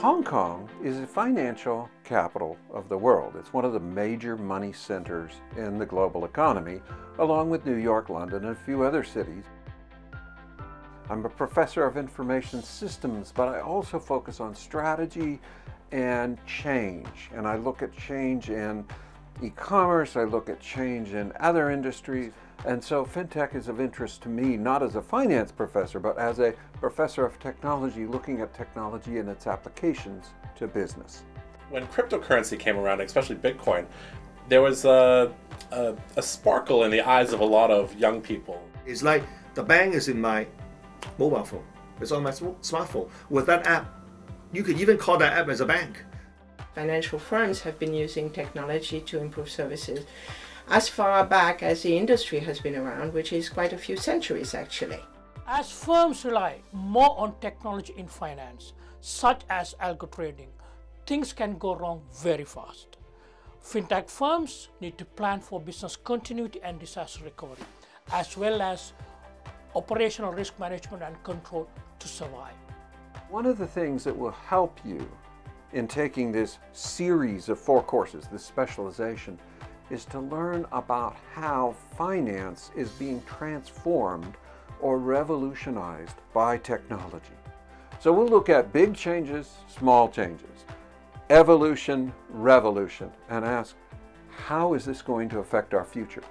Hong Kong is the financial capital of the world. It's one of the major money centers in the global economy, along with New York, London, and a few other cities. I'm a professor of information systems, but I also focus on strategy and change. And I look at change in e-commerce, I look at change in other industries. And so fintech is of interest to me, not as a finance professor, but as a professor of technology looking at technology and its applications to business. When cryptocurrency came around, especially Bitcoin, there was a, a, a sparkle in the eyes of a lot of young people. It's like the bank is in my mobile phone. It's on my smartphone. With that app, you could even call that app as a bank. Financial firms have been using technology to improve services as far back as the industry has been around, which is quite a few centuries actually. As firms rely more on technology in finance, such as algo trading, things can go wrong very fast. Fintech firms need to plan for business continuity and disaster recovery, as well as operational risk management and control to survive. One of the things that will help you in taking this series of four courses, this specialization, is to learn about how finance is being transformed or revolutionized by technology. So we'll look at big changes, small changes, evolution, revolution, and ask, how is this going to affect our future?